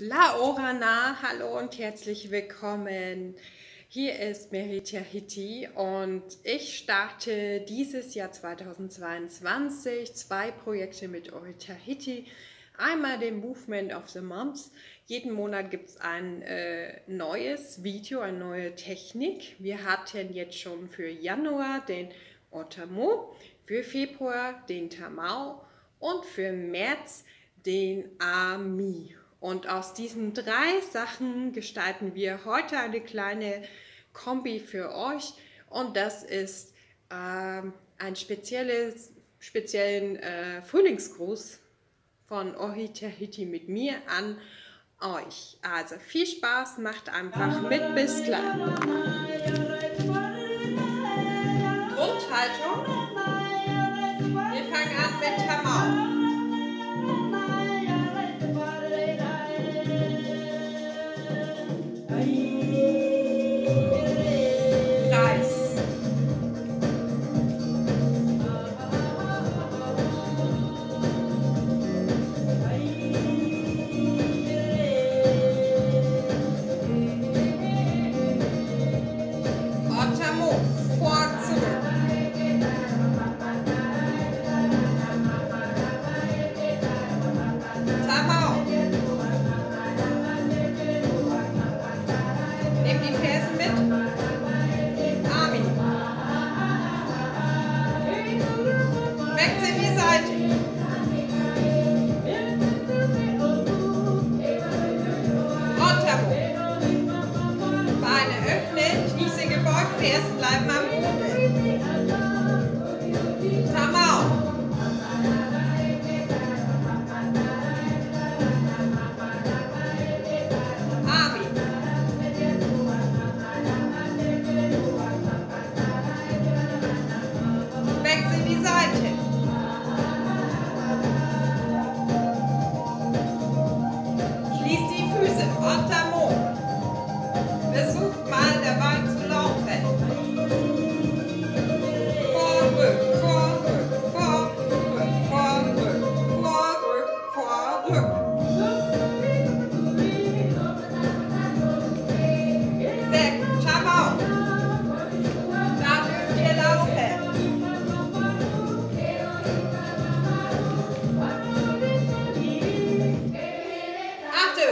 La Orana, hallo und herzlich willkommen. Hier ist Merita Hitti und ich starte dieses Jahr 2022 zwei Projekte mit Orita Hitti. Einmal den Movement of the Month. Jeden Monat gibt es ein äh, neues Video, eine neue Technik. Wir hatten jetzt schon für Januar den Otamo, für Februar den Tamao und für März den Ami. Und aus diesen drei Sachen gestalten wir heute eine kleine Kombi für euch. Und das ist äh, ein spezielles, speziellen äh, Frühlingsgruß von Ohitahiti mit mir an euch. Also viel Spaß, macht einfach mit, bis gleich. Grundhaltung. mamá.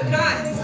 trás.